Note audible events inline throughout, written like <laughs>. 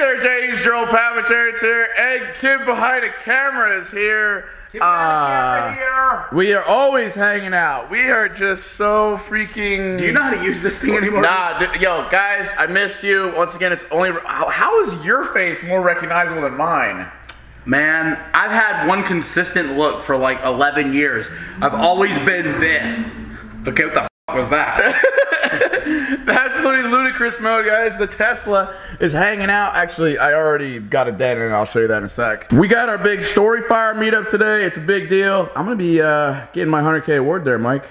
there, James Joel Pavachurch here, and Kid behind the camera is here. Uh, we are always hanging out. We are just so freaking. Do you know how to use this thing anymore? Nah, yo, guys, I missed you. Once again, it's only. How, how is your face more recognizable than mine? Man, I've had one consistent look for like 11 years. I've always been this. Okay, what the f was that? <laughs> That's literally ludicrous mode, guys. The Tesla is hanging out. Actually, I already got it dead, and I'll show you that in a sec. We got our big Storyfire meetup today. It's a big deal. I'm gonna be uh, getting my 100K award there, Mike.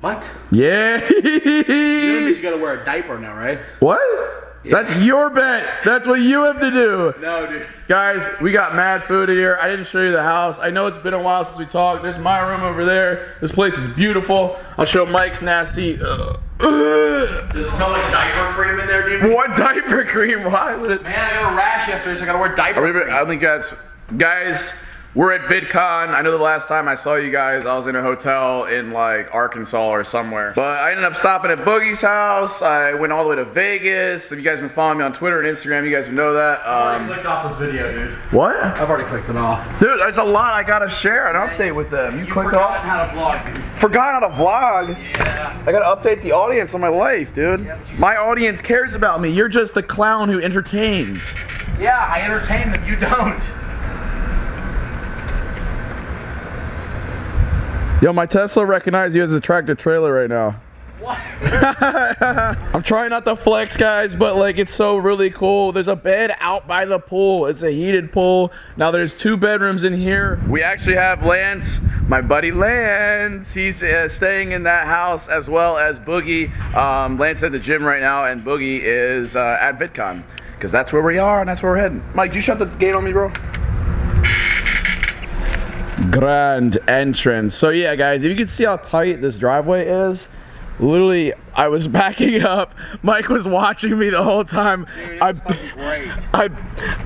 what? Yeah. <laughs> You know you gotta wear a diaper now, right? what? That's your bet. That's what you have to do. No, dude. Guys, we got mad food here. I didn't show you the house. I know it's been a while since we talked. There's my room over there. This place is beautiful. I'll show Mike's nasty. Uh, Does it smell like diaper cream in there, dude? what diaper cream? Why would it? Man, I got a rash yesterday, so I gotta wear diaper I think that's guys. We're at VidCon. I know the last time I saw you guys, I was in a hotel in like Arkansas or somewhere. But I ended up stopping at Boogie's house. I went all the way to Vegas. If you guys have been following me on Twitter and Instagram, you guys would know that. Um, clicked off this video, dude. what? I've already clicked it off. Dude, there's a lot I gotta share and update with them. You, clicked off. how to vlog, dude. Forgot how to vlog. Yeah. I gotta update the audience on my life, dude. My audience cares about me. You're just the clown who entertains. Yeah, I entertain them. You don't. Yo, my Tesla recognized you as a tractor trailer right now. What? <laughs> I'm trying not to flex, guys, but like it's so really cool. There's a bed out by the pool. It's a heated pool. Now there's two bedrooms in here. We actually have Lance, my buddy Lance. He's uh, staying in that house as well as Boogie. Um, Lance at the gym right now, and Boogie is uh, at VidCon because that's where we are and that's where we're heading. Mike, you shut the gate on me, bro. Grand entrance. So yeah, guys, if you can see how tight this driveway is, literally, I was <laughs> backing up. Mike was watching me the whole time. I, Great. I,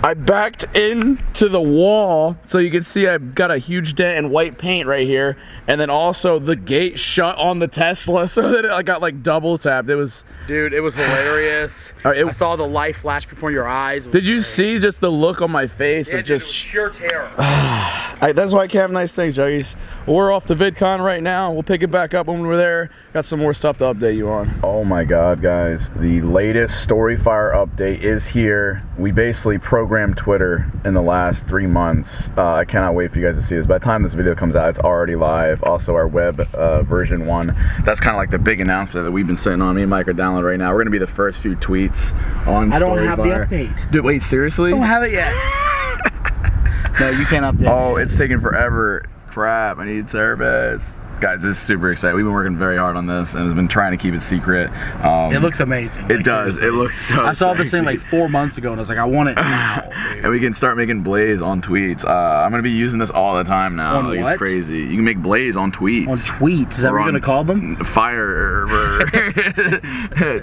I backed into the wall, so you can see I've got a huge dent in white paint right here, and then also the gate shut on the Tesla, <laughs> so that I got like double tapped. It was. Dude, it was hilarious. Uh, it- I saw the light flash before your eyes. It was Did you great. see just the look on my face Yeah, of dude, it just? was sheer terror. <sighs> I, that's why I can't have nice things, Juggies. We're off to VidCon right now. We'll pick it back up when we're there. Got some more stuff to update you on. Oh my God, guys. The latest Storyfire update is here. We basically programmed Twitter in the last three months. Uh, I cannot wait for you guys to see this. By the time this video comes out, it's already live. Also, our web uh, version one. That's kind of like the big announcement that we've been sitting on. Me and Mike are right now. We're going to be the first few tweets on I don't have the update. Dude, wait, seriously? I don't have it yet. <laughs> no, you can't update. Oh, it's taking forever. Crap, I need service. Guys, this is super exciting. We've been working very hard on this and has been trying to keep it secret. Um, It looks amazing. It does. It looks so. I saw this thing like four months ago, and I was like, I want it now. <laughs> And we can start making Blaze on tweets. Uh, I'm gonna be using this all the time now. On Like, what? It's crazy. You can make Blaze on tweets. On tweets, is that what you're gonna call them? Fire <laughs>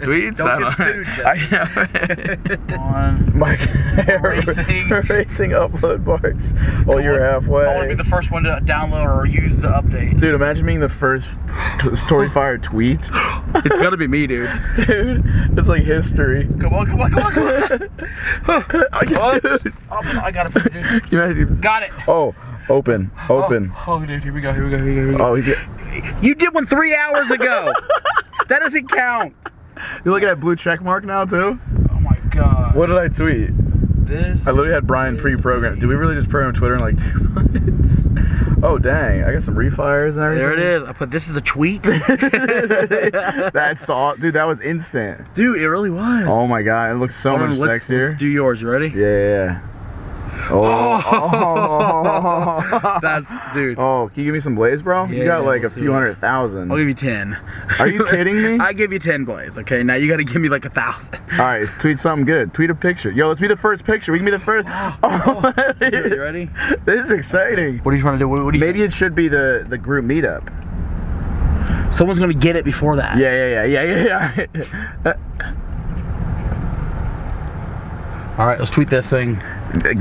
tweets. Don't I get sued, <laughs> Jeff. I. On. Mike, Racing. racing upload bars. Well, you're halfway. I want to be the first one to download or use the update. Dude, imagine being the first t- Storyfire <gasps> tweet. It's gonna be me, dude. Dude, it's like history. Come on, come on, come on, come on. <laughs> Oh, dude. Oh, I got it, dude. <laughs> Can you imagine? Got it. Oh, open, oh, open. Oh, oh, dude, here we go, here we go, here we go. Here we go. Oh, he's get, You did one three hours ago. <laughs> that doesn't count. you looking at blue check mark now too? Oh my god. What did I tweet? This. I literally had Brian pre-programmed. Did we really just program Twitter in like <laughs> two months? Oh dang, I got some refires and everything. There it is. I put this is a tweet. <laughs> <laughs> That's all, dude. That was instant. Dude, it really was. Oh my god, it looks so Hold much on, let's, sexier. let's do yours. You ready? yeah, yeah, yeah. Oh, oh, <laughs> That's dude. oh, can you give me some blaze, bro? you Yeah, got like a let's few it. hundred thousand. I'll give you ten. Are you kidding me? <laughs> I give you ten Blaze. Okay, now you got to give me like a thousand. All right, tweet something good. Tweet a picture. Yo, let's be the first picture. We can be the first. <laughs> Oh, you ready? this is exciting. What are you trying to do? What, what do you? Maybe it should be the the group meetup. someone's gonna get it before that. Yeah, yeah, yeah, yeah, yeah. All right, let's tweet this thing.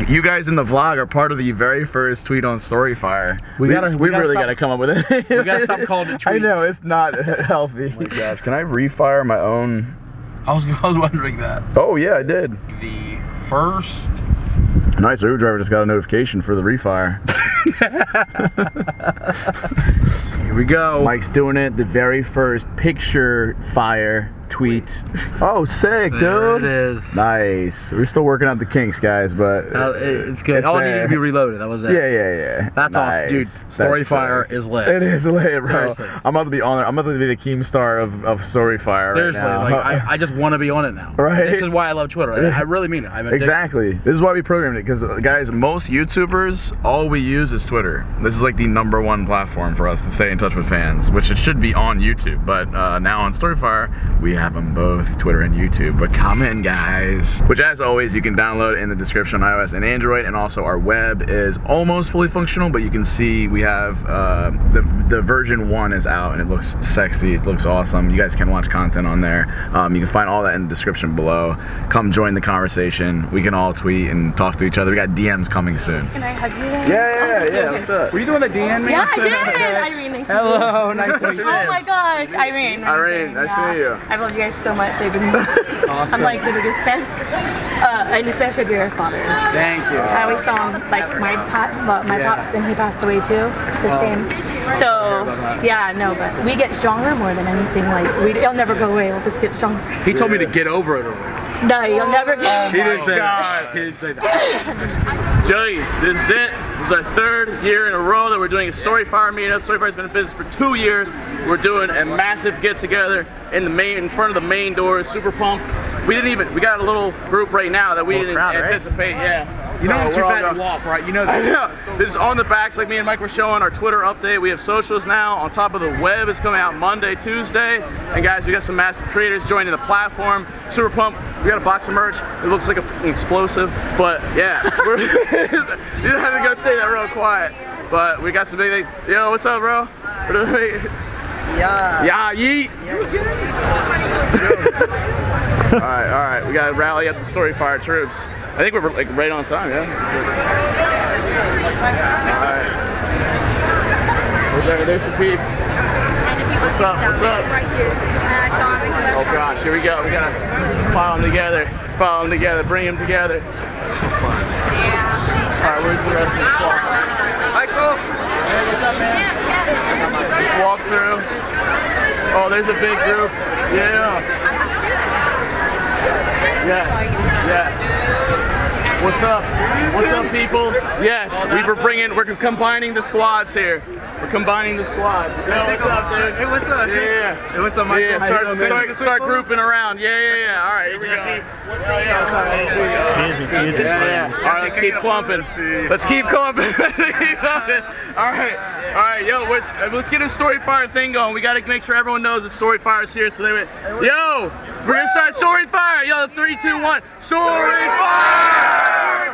You guys in the vlog are part of the very first tweet on Storyfire. We gotta- we, we gotta really stop- gotta come up with it. We gotta stop <laughs> calling it tweets. I know it's not <laughs> healthy. Oh my gosh, can I refire my own? I was, <laughs> I was wondering that. Oh yeah, I did. The first. Nice Uber driver just got a notification for the refire. Here we go. Mike's doing it. The very first picture fire tweet. <laughs> Oh, sick, there dude. it is. Nice. We're still working out the kinks, guys, but Uh, it's good. It's All it there. needed to be reloaded. That was it. yeah, yeah, yeah. That's nice. awesome, dude. That's Storyfire sick. is lit. It is lit, bro. Seriously. I'm about to be on it. I'm about to be the Keemstar of, of Storyfire Seriously, right now. like I, <laughs> I just want to be on it now. Right. This is why I love Twitter. I, I really mean it. I'm. Exactly. This is why we programmed it because, guys, most YouTubers, all we use is Twitter. This is like the number one platform for us to stay in touch with fans, which it should be on YouTube. But uh, now on Storyfire, we have them both, Twitter and YouTube. But comment, guys. Which, as always, you can download in the description on iOS and Android. And also, our web is almost fully functional, but you can see we have uh, the, the version one is out and it looks sexy. It looks awesome. You guys can watch content on there. Um, you can find all that in the description below. Come join the conversation. We can all tweet and talk to each other. We got DMs coming soon. Can I hug you then? Yeah, yeah, yeah. What's up? Were you doing the DN, man? Yeah, I did. Irene, nice to meet you. Hello, nice to meet you. Oh my gosh, Irene. Irene, nice to meet you. I love you guys so much. I've been, I'm like the biggest fan. Uh, and especially your father. Thank you. I always saw him like my pop, but my Yeah. pops, and he passed away too. The same. So yeah, no, but we get stronger more than anything. Like we, it'll never go away. We'll just get stronger. He told me to get over it already. No, you'll never get. He didn't say that. He didn't say that. Joey's, this is it. This is our third year in a row that we're doing a Story Storyfire meetup. Storyfire's been in business for two years. We're doing a massive get together in the main, in front of the main doors. Super pumped. We didn't even. We got a little group right now that we didn't crowd, right? anticipate. Yeah. You know So I'm we're too all fat to walk, right? You know <laughs> I that. know. This is on the backs, like me and Mike were showing our Twitter update. We have socials now. On top of the web is coming out Monday, Tuesday. And guys, we got some massive creators joining the platform. Super pumped. We got a box of merch. It looks like a fucking explosive, but yeah, <laughs> we're <laughs> you had to go say that real quiet. But we got some big things. Yo, what's up, bro? What do we? Yeah. Yeah, yeet. all right, all right. We got to rally up the Storyfire troops. I think we're like right on time, yeah. Alright. What's there? There's some peeps. What's up? What's up? Right here. Uh, and I saw him. and he Oh gosh, here we go. We gotta file them together. File them together. Bring them together. Alright, where's the rest of the squad? Michael! Hey, what's up, man? Just walk through. Oh, there's a big group. Yeah. Yeah. Yeah. What's up? What's up, peoples? Yes, we were bringing, we're combining the squads here. We're combining the squads. Yo, what's up, dude? Hey, what's up? Yeah, yeah. Hey, what's up, Michael? Yeah, start, you doing, man? start, start grouping around. Yeah, yeah, yeah. All right, here we go. Yeah, yeah. All right, let's keep clumping. Let's keep clumping. Let's keep clumping. All right, all right, yo, let's, let's get a Storyfire thing going. We got to make sure everyone knows the Storyfire's here. So they, went, yo, we're gonna start story fire. Yo, three, two, one, Storyfire!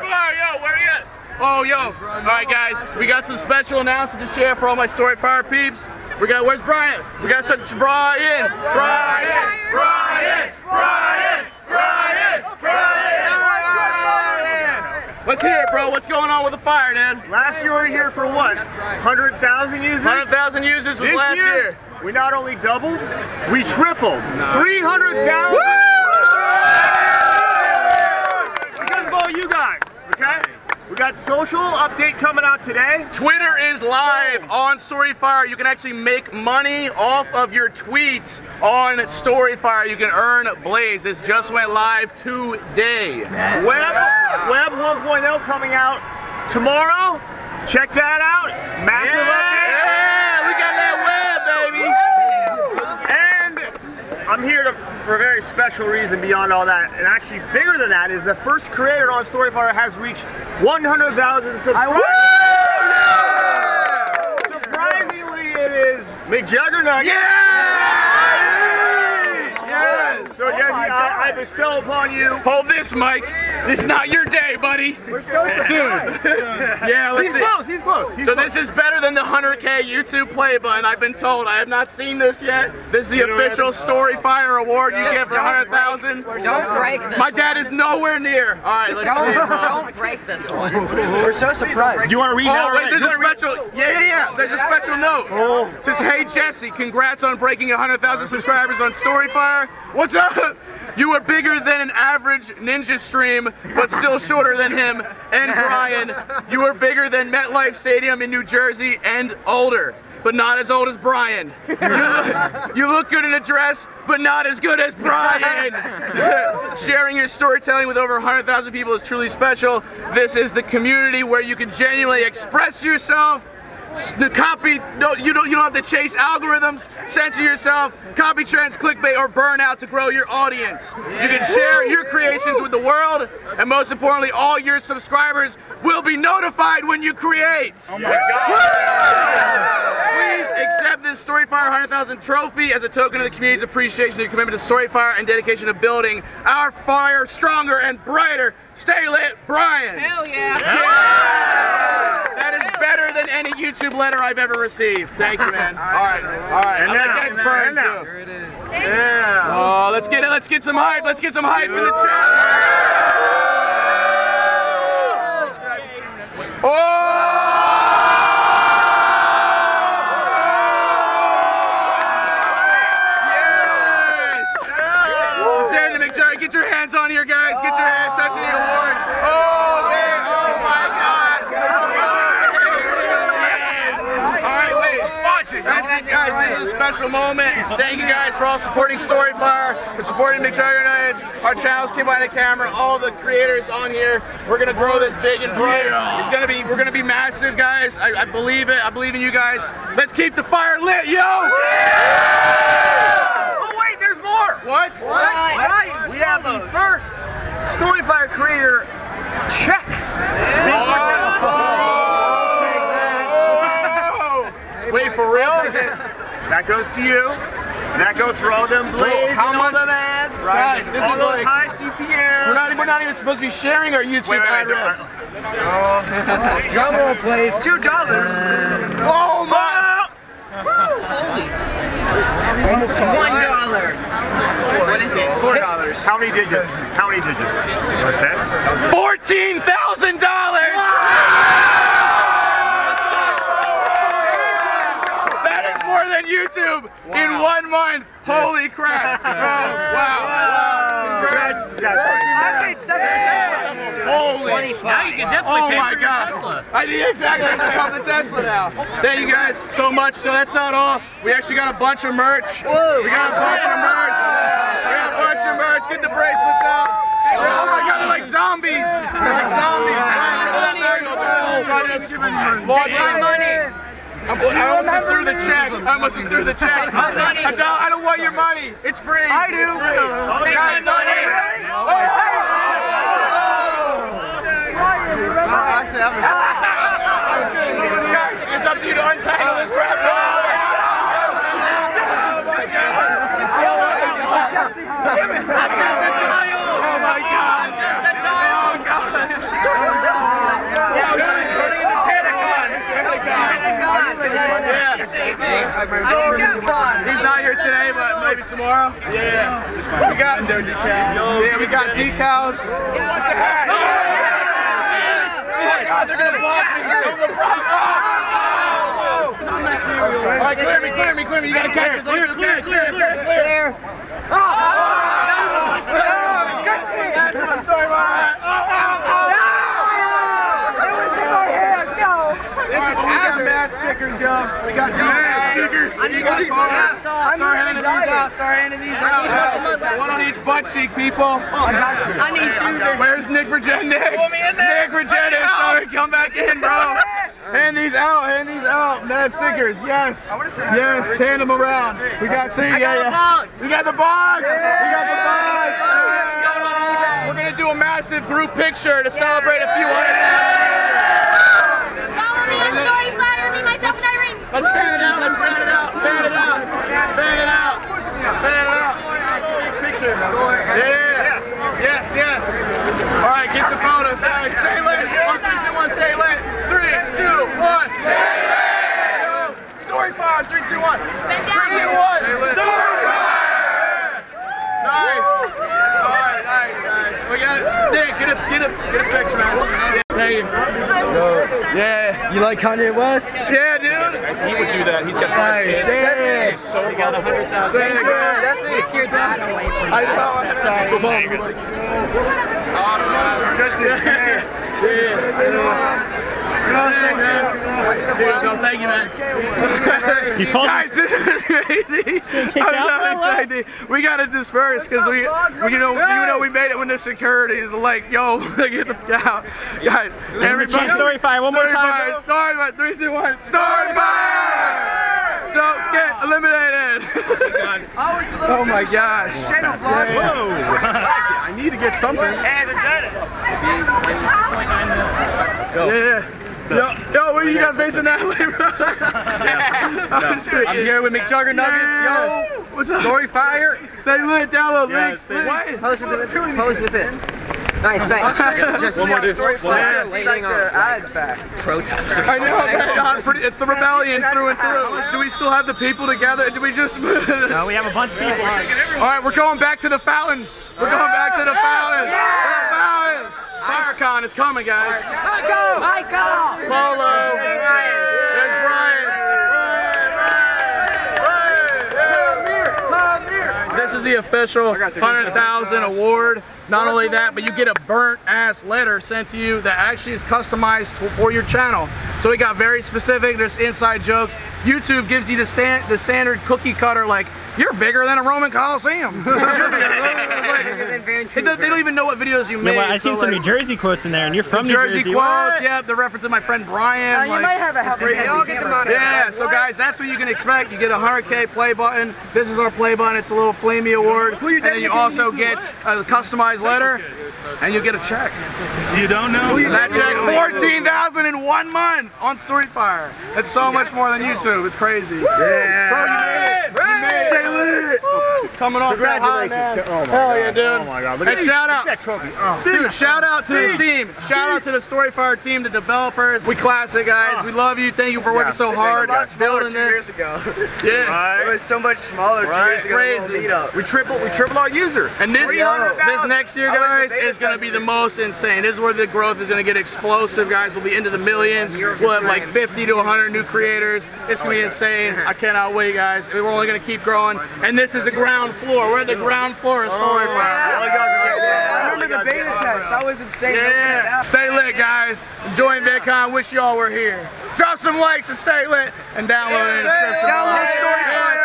Storyfire, yo, where are you at? Oh, yo. All right, guys, we got some special announcements to share for all my Storyfire peeps. We got, where's Brian? We got such Brian, Brian, Brian, Brian, Brian, Brian, Brian. Let's hear it, bro. What's going on with the fire, Dad? Last year we were here for what? 100,000 users? 100,000 users was This last year, year. we not only doubled, we tripled. 300,000 because of all you guys, okay? We got social update coming out today. Twitter is live on Storyfire. You can actually make money off of your tweets on Storyfire. You can earn Blaze. This just went live today. Web, Web 1.0 coming out tomorrow. Check that out. Massive Yeah, we got that web, baby. update. And I'm here to, for a very special reason beyond all that. And actually bigger than that is the first creator on Storyfire has reached 100,000 subscribers. Surprisingly, it is McJuggerNut. Yes. So Jesse, I, I bestow upon you. Hold this, Mike. It's not your day, buddy. We're so soon. Yeah, let's He's see. close. He's close. He's So close. this is better than the 100K YouTube play button. I've been told. I have not seen this yet. This is the official Storyfire award you get for 100,000. Don't break this. My dad is nowhere near. All right, let's see. it, bro. Don't break this one. We're so surprised. Do you want to read Oh that? wait, there's a special. Yeah, yeah, yeah. There's a special note. Oh. It says, "Hey Jesse, congrats on breaking 100,000 subscribers on Storyfire. What's up? You were bigger than an average ninja stream, but still shorter than him. And Brian, you were bigger than MetLife Stadium in New Jersey and older, but not as old as Brian. You look, you look good in a dress, but not as good as Brian. <laughs> Sharing your storytelling with over 100,000 people is truly special. This is the community where you can genuinely express yourself. Copy, no, you don't. You don't have to chase algorithms. Censor yourself. Copy trends, clickbait, or burnout to grow your audience. You can share your creations with the world, and most importantly, all your subscribers will be notified when you create. Oh my Please accept this Storyfire 100,000 trophy as a token of the community's appreciation of your commitment to Storyfire and dedication to building our fire stronger and brighter. Stay lit, Brian. Hell yeah. That is better than any YouTube letter I've ever received. Thank you, man. <laughs> All right, all right. And I like now, that it's burned and now. too. Here it is. Yeah. Oh, let's get it. Let's get some hype. Let's get some hype in the chat. Yes! Oh! McJarry, get your hands on here, guys. Get your hands touching the award. Oh, man. Oh, my God. All right, wait. Watch it. That's it, guys. This is a special moment. Thank you guys for all supporting Storyfire, for supporting McJarry United, our channels, Kid Behind the Camera, all the creators on here. We're gonna grow this big and bright. It's gonna be, we're gonna be massive, guys. I, I believe it. I believe in you guys. Let's keep the fire lit, yo! Oh more. What? What? We have the first Storyfire creator check. Oh. Oh. Wait, for real? That goes to you. That goes for all them Blaze how and all much- them ads. Guys, this all is like- high CPM. We're not, we're not even supposed to be sharing our YouTube Wait, wait, ad rep. don't- Drum roll, please. Two dollars. Oh my! One dollar. What is it? Four dollars. How many digits? How many digits? What's that? Fourteen thousand dollars! That is more than YouTube in one month. Holy crap! Oh, wow! Wow! Congrats. You guys Holy! Now you can definitely Oh pay my for god! Tesla. I yeah, exactly. I pay off the Tesla now. Thank you guys so much. So that's not all. We actually got a bunch of merch. We got a bunch of merch. We got a bunch of merch. Get the bracelets out. Oh my god, they're like zombies. They're like zombies. Launching money. I almost just threw the check. I almost just threw the check. I don't, I don't want your money. It's free. I do. It's free. Oh, guys, Guys, it's up to you to untangle this crap. Oh my god! Oh god! He's not here today, but maybe tomorrow. Yeah. We got decals. Yeah, we got decals. What's a hat? Oh my god, they're gonna block me. Oh. Oh! All right, clear me, clear me, clear me. You gotta catch it. Clear, clear, clear, clear, clear. Excellent story about that. Oh, oh, oh. All right, but we got bad stickers, yo. We got decals. stickers. You got photos. Start handing these out. Start handing these out. One on each butt cheek, people. I got you. I need two. Where's Nick Virginia? Nick, Nick sorry, come back in, bro. Hand these out, hand these out. Mad stickers, yes. Yes, hand them around. We got, see, yeah, yeah. We got the box. We got the box. We're gonna do a massive group picture to celebrate a few hundred. Follow me on Storyfire, me, myself, and Irene. Let's fan it out, let's fan it out, fan it out, fan it out, fan it out. Pictures. Yeah. Yes, yes. All right, get some photos, guys. Stay lit. One, three, two, one, stay lit. Three, two, one, stay lit. Story fire. Three, two, one. Three, two, one. Story Nice. All right, nice, nice. We got it. Nick, get a, get a, get a picture, man. Thank you. Yeah. You like Kanye West? Yeah, dude. he would do that. He's got five kids. Nice. He's so got hundred thousand. Say it again. Take your dad away from I that. know. Sorry. Come on, everybody. Awesome. Jesse. Yeah. Yeah. I know. No, thank you. No, thank you, man. Guys, this is crazy. I'm not expecting. We gotta disperse because we, we, you know, you know, we made it when the security is like, yo, <laughs> get the f- out, guys. Everybody, Story fire, one more story time, fire, story fire, three, two, one, story fire. Don't get eliminated. <laughs> oh my gosh. <laughs> I need to get something. Yeah. Yo, yo, what you got facing that way, bro? <laughs> Oh, I'm here with McJuggernuggets. Yo, What's up? story fire. Stay lit, download Yeah, links. stay- What? Pose with it. Pose with it. Nice, nice. One more, dude. Yeah, waiting on ads back. protesters. I know, man, John, pretty, it's the rebellion through and through. Do we still have the people together? Do we just? No, we have a bunch of people. <laughs> All right, we're going back to the fountain. We're going back to the fountain. The fountain. FireCon is coming, guys. Michael! Michael! Polo. There's Brian. This is the official 100,000 award. Not only that, but you get a burnt ass letter sent to you that actually is customized for your channel. So it got very specific. There's inside jokes. YouTube gives you the stand, the standard cookie cutter like you're bigger than a Roman Coliseum. <laughs> You're bigger. It's like- it does- they don't even know what videos you No, made. well, I've so, seen some like, New Jersey quotes in there, and you're from New Jersey Jersey. quotes, What? yeah, the reference to my friend Brian. Oh, you like, might have a it's helping crazy. hand. They all get the money. Yeah, so guys, that's what you can expect. You get a 100K play button. This is our play button. It's a little flamey award. And then you also get a customized letter, and you get a check. You don't know? And that check, 14,000 in one month on StoryFire. That's so much more than YouTube. It's crazy. Yeah. Bro, you made it. You made it. Stay lit. Coming off that high, man. Oh my Hell God. yeah, dude. Oh my God. Look Hey, at shout out. that trophy. Oh. Dude, shout out to the team. Shout out to the Storyfire team, the developers. We classic guys. Oh. We love you. Thank you for working so hard building this. ago. <laughs> Yeah. It was so much smaller two Right. years ago. Crazy. We tripled. We tripled our users. And this, 300,000. this next year, guys, is going to be the most insane. This is where the growth is going to get explosive, guys. We'll be into the millions. We'll have like 50 to 100 new creators. It's going to be oh, insane. <laughs> I cannot wait, guys. We're only going to keep growing. And this is the ground ground floor. We're at the ground floor of Storybrand. Oh, yeah. Remember the beta test? That was insane. Yeah. Stay lit, guys. Enjoying VidCon. Wish y'all were here. Drop some likes and stay lit and download in the description. Download Storybrand.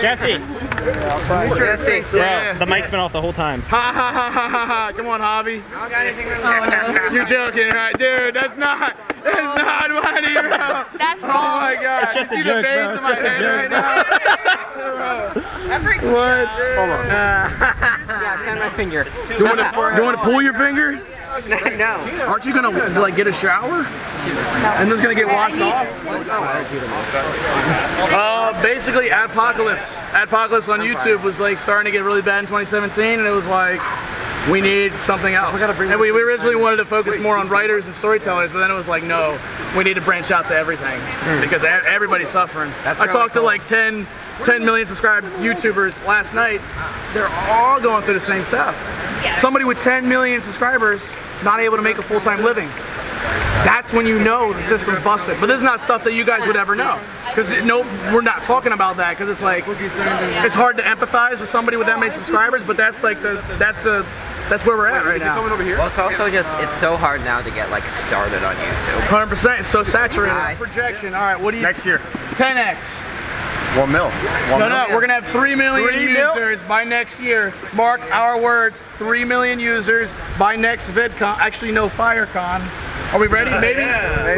Jesse. Jesse. Yeah. the mic's been off the whole time. Ha ha ha ha ha ha! Come on, Javi. I don't got anything really oh, <laughs> You're joking, right, dude? That's not. That's not funny, bro. That's Oh my God! You just a see joke, the veins bro. in my It's just a head joke. right now? <laughs> what? <laughs> Yeah, send my finger. You want to? You want to pull your finger? <laughs> no. Aren't you gonna like get a shower? And this gonna get washed off? Uh, basically, Adpocalypse. Adpocalypse on YouTube was like starting to get really bad in 2017, and it was like, we need something else. And we, we originally wanted to focus more on writers and storytellers, but then it was like, no, we need to branch out to everything because e- everybody's suffering. I talked to like 10, 10 million subscribed YouTubers last night. They're all going through the same stuff. Somebody with 10 million subscribers not able to make a full-time living. That's when you know the system's busted. But this is not stuff that you guys would ever know. Because no, we're not talking about that because it's like it's hard to empathize with somebody with that many subscribers. But that's like the that's the that's where we're at right now. Well, it's also just, it's so hard now to get like started on YouTube. 100. percent It's so saturated. Hi. Projection. All right. What do you? Next year. 10x. One mil. One No, mil. no. We're gonna have three million Three mil? users by next year. Mark our words. Three million users by next VidCon. Actually, no FireCon. Are we ready? Maybe.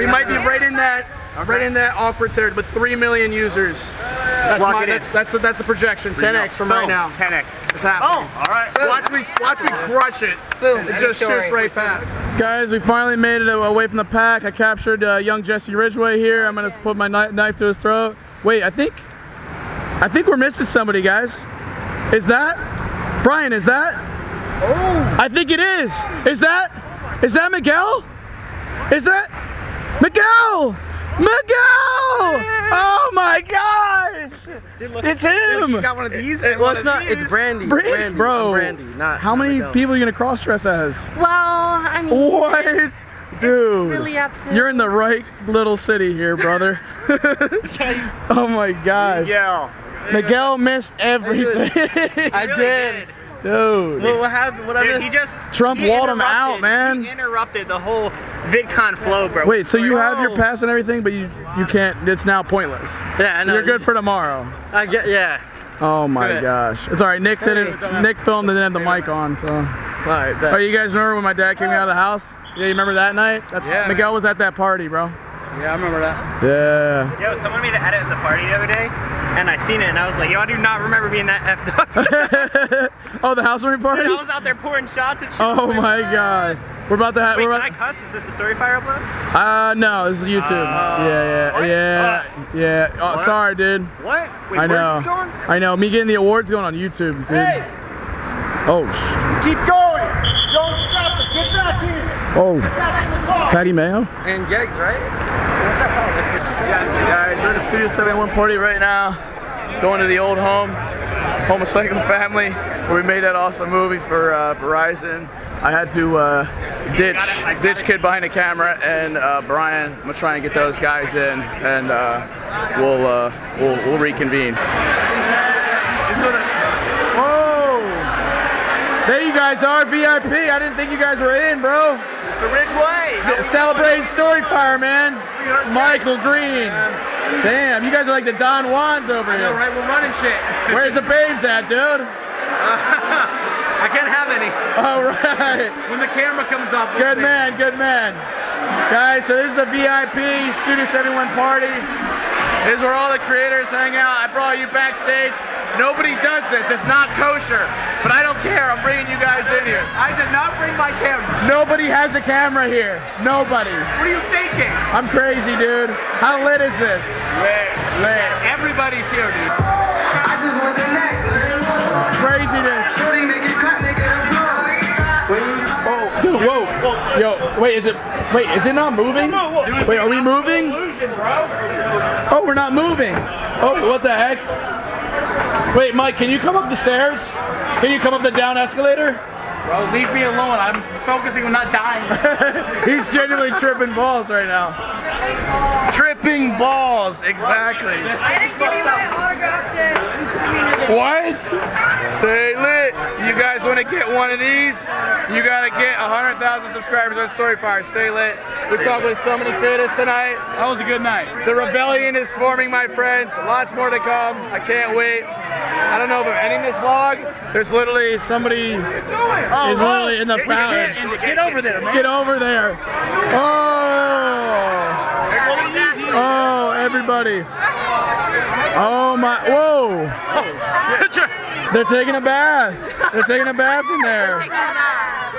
We might be right in that. Right in that awkward territory, but three million users. That's Lock my, that's, that's the, that's the projection. 10x from right now. 10x. It's happening. All right. Watch me, watch me crush it. Boom. It just shoots right past. Guys, we finally made it away from the pack. I captured uh, young Jesse Ridgway here. I'm gonna put my kni- knife to his throat. Wait, I think, I think we're missing somebody, guys. Is that Brian? Is that? Oh. I think it is. Is that? Is that Miguel? Is that Miguel? Miguel! Oh my gosh! It's him. He's got one of these. Well, it's not. It's Brandy. Bra- Brandy. bro. I'm Brandy. Not. How many Miguel. people are you gonna cross dress as? Well, I mean, What? Dude, really up to- you're in the right little city here, brother. <laughs> oh my gosh. Yeah. Miguel missed everything. I did. Dude. Well, what happened? What I Dude, he just Trump he walled him out, man. He interrupted the whole VidCon flow, bro. Wait, so you have your pass and everything, but you you can't. It's now pointless. Yeah, I know. You're good for tomorrow. I get. Yeah. Oh my good. gosh. It's all right. Nick didn't. Nick filmed and didn't have the mic on, so. All right. Oh, you guys remember when my dad came me out of the house? Yeah, you remember that night? That's Yeah. Miguel was at that party, bro. Yeah, I remember that. Yeah. Yo, someone made an edit of the party the other day, and I seen it, and I was like, yo, I do not remember being that effed up. <laughs> oh, the housewarming party? I was out there pouring shots and shit. I Oh like, my god. We're about to have. Wait, we're can I about, cuss? Is this a story fire upload? uh, no, this is YouTube. yeah, what? yeah, yeah, yeah. Oh, What? sorry, dude. What? Wait, I where's know. this going? I know. Me getting the awards going on YouTube, dude. Oh, Keep going. Don't stop it. Get back here. Oh, Back in the car. Patty Mayo. And Geggs, right? Guys, we're at the Studio 71 party right now. Going to the old home, Homocycle Family, where we made that awesome movie for uh, Verizon. I had to uh, ditch ditch kid behind the camera, and uh, Brian, I'm gonna try and get those guys in, and uh, we'll, uh, we'll we'll reconvene. Whoa! There you guys are, VIP. I didn't think you guys were in, bro. It's the Ridgway. Celebrating Storyfire, man. Michael Green. Damn, you guys are like the Don Juans over here. right, we're running shit. <laughs> Where's the babes at, dude? <laughs> I can't have any. All right. When the camera comes up, we'll Good see. man, good man. Guys, so this is the VIP Studio 71 party. This is where all the creators hang out. I brought you backstage. Nobody does this. It's not kosher. But I don't care. I'm bringing you guys in here. I did not bring my camera. Nobody has a camera here. Nobody. What are you thinking? I'm crazy, dude. How lit is this? Lit. Lit. Everybody's here, dude. I just want the neck. Craziness. Oh, dude, whoa. Yo, wait, is it, wait, is it not moving? Wait, are we moving? Oh, we're not moving. Oh, what the heck? Wait, Mike, can you come up the stairs? Can you come up the down escalator? Bro, leave me alone. I'm focusing on not dying. <laughs> He's genuinely tripping balls right now. Tripping balls, exactly. I didn't give you my autograph to community. What? Stay lit. You guys want to get one of these? You gotta get 100,000 subscribers on Storyfire. Stay lit. We talked with so many creators tonight. That was a good night. The rebellion is forming, my friends. Lots more to come. I can't wait. I don't know if I'm ending this vlog. There's literally somebody oh, is literally in the fountain. Get over there, man. Get over there. Oh. Oh, everybody. Oh my. Whoa. They're taking a bath. They're taking a bath in there.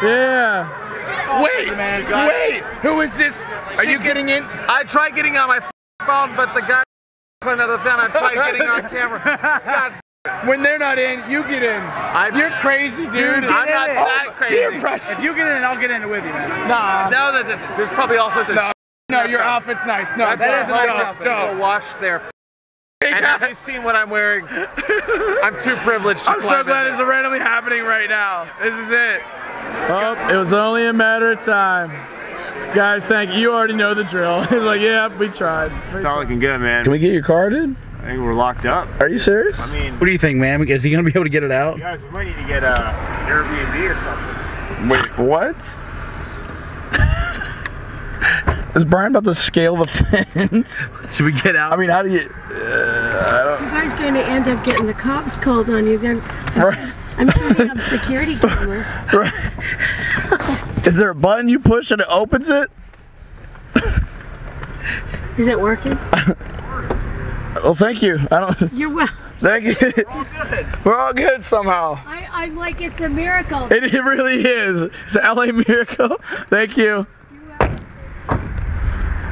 Yeah. Wait, wait. Who is this? Are you getting in? I tried getting on my phone, but the guy out of the van. I tried getting on camera. God, When they're not in, you get in. You're crazy, dude. I'm not in. that crazy. Peer. If you get in, I'll get in with you, man. Nah. No, that, that- there's probably all sorts of No. No, your outfit's nice. No, That's don't, a nice outfit. Don't. wash their. <laughs> And have you seen what I'm wearing? I'm too privileged to I'm so glad in this is there. randomly happening right now. This is it. Oh, it was only a matter of time. Guys, thank you. You already know the drill. <laughs> It's like, yeah, we tried. It's not looking good, man. Can we get your card in? I think we're locked up. Are you serious? I mean, What do you think, man? Is he gonna be able to get it out? you guys we might need to get a Airbnb or something. Wait, what? <laughs> is Brian about to scale the <laughs> fence? Should we get out? I mean, how do you? Uh, You guys going to end up getting the cops called on you. They're, I don't. Right. I'm sure they have security <laughs> cameras. Right. Is there a button you push and it opens it? Is it working? <laughs> Well, thank you. I don't. You're well. Thank you. We're all good somehow. I, I'm like, it's a miracle. It, it really is. It's an LA miracle. Thank you.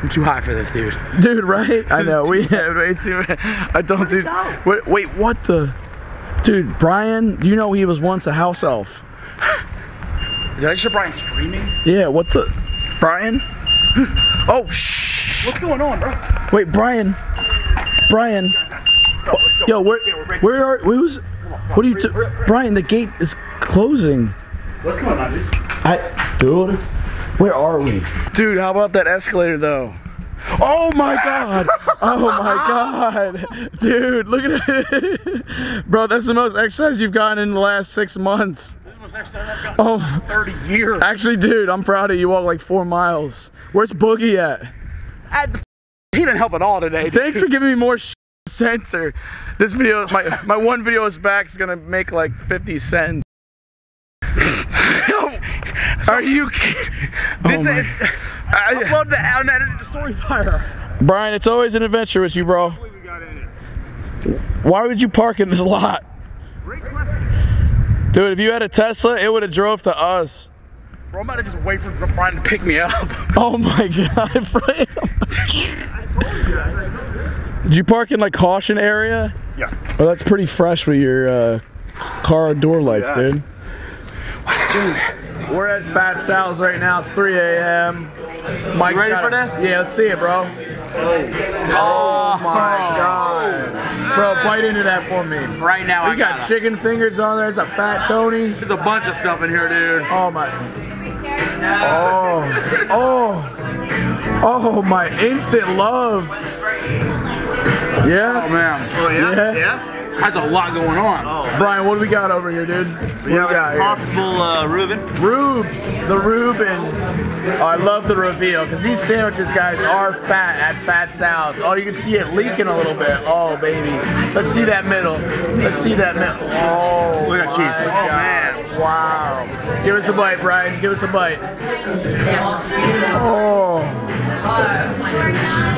I'm too high for this, dude. Dude, right? I know. We have way too I don't do. Wait, wait, what the? Dude, Brian, you know he was once a house elf. Did I hear Brian screaming? Yeah, what the? Brian? <gasps> Oh, shh. What's going on, bro? Wait, Brian. Brian. go. Yo, where, Yeah, where are, who's, what are you, t- Brian, the gate is closing. What's going on, dude? I, dude, where are we? Dude, how about that escalator though? Oh my god! Oh my god! <laughs> Dude, look at it! <laughs> Bro, that's the most exercise you've gotten in the last six months. Oh, 30 years. actually, dude, I'm proud of you. You walked like four miles. Where's Boogie at? At the, he didn't help at all today. dude. Thanks for giving me more censor. This video, my my one video is back is gonna make like 50 cents. Are you kidding? <laughs> This my- is, upload the unedited story fire. Brian, it's always an adventure with you, bro. We got in it. Why would you park in this lot? Dude, if you had a Tesla, it would have drove to us. Bro, I'm about to just wait for Brian to pick me up. <laughs> Oh my god, <laughs> Brian. Did you park in like caution area? Yeah. Oh, that's pretty fresh with your uh, car door lights, Yeah. dude. We're at Fat Sal's right now. It's 3 a.m. Mike, ready for this? Yeah, let's see it, bro. Oh, oh my oh. god, bro, bite into that for me. Right now, I We got got chicken fingers on there. It's a fat Tony. There's a bunch of stuff in here, dude. Oh my. Oh. Oh. Oh my instant love. Oh Yeah. man, Oh, yeah? Yeah. Yeah? That's a lot going on. Brian, what do we got over here, dude? What do We have got a possible uh, Reuben. Rubes, the Rubens. Oh, I love the reveal because these sandwiches, guys, are fat at Fat Sal's. Oh, you can see it leaking a little bit. Oh, baby. Let's see that middle. Let's see that middle. Oh, Look at my cheese. God. Oh, man. Wow. Give us a bite, Brian. Give us a bite. Oh.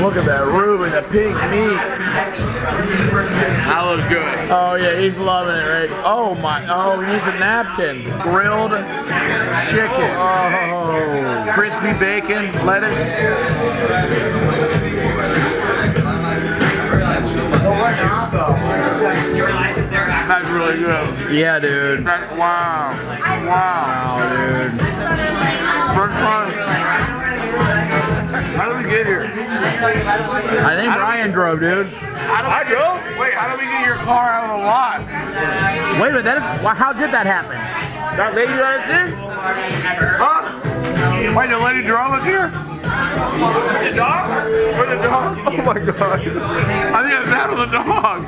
Look at that Reuben, the pink meat. That looks good. Oh yeah, he's loving it, right? Oh my, oh, he needs a napkin. Grilled chicken, Oh. crispy bacon, lettuce. That's really good. Yeah, dude. That, wow. Wow, dude. First time. How did we get here? I think Ryan drove, dude. I drove? Wait, how did we get your car out of the lot? Wait a minute, that is, why- how did that happen? That lady let us in? Huh? Wait, the lady drama's here? The dog? For the dog? Oh my god. I think it's out of the dog.